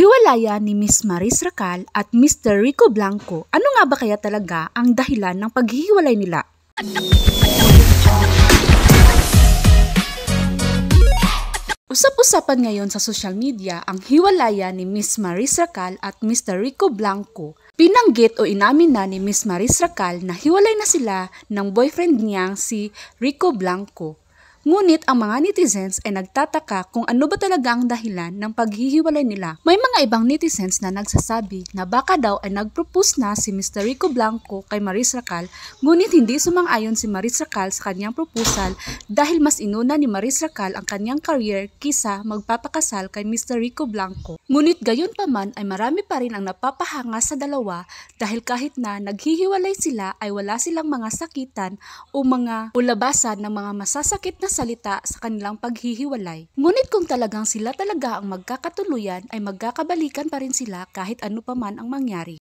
Hiwalayan ni Miss Maris Racal at Mr. Rico Blanco. Ano nga ba kaya talaga ang dahilan ng paghihiwalay nila? Usap-usapan ngayon sa social media ang hiwalayan ni Miss Maris Racal at Mr. Rico Blanco. Pinanggit o inamin na ni Miss Maris Racal na hiwalay na sila ng boyfriend niyang si Rico Blanco. Ngunit ang mga netizens ay nagtataka kung ano ba talaga ang dahilan ng paghihiwalay nila. May mga ibang netizens na nagsasabi na baka daw ay nagpropose na si Mr. Rico Blanco kay Maris Racal, ngunit hindi sumang-ayon si Maris Racal sa kanyang proposal dahil mas inuna ni Maris Racal ang kanyang career kisa magpapakasal kay Mr. Rico Blanco. Ngunit gayon pa man ay marami pa rin ang napapahanga sa dalawa dahil kahit na naghihiwalay sila ay wala silang mga sakitan o mga ulabasan ng mga masasakit na salita sa kanilang paghihiwalay. Ngunit kung talagang sila talaga ang magkakatuluyan ay magkakabalikan pa rin sila kahit ano pa man ang mangyari.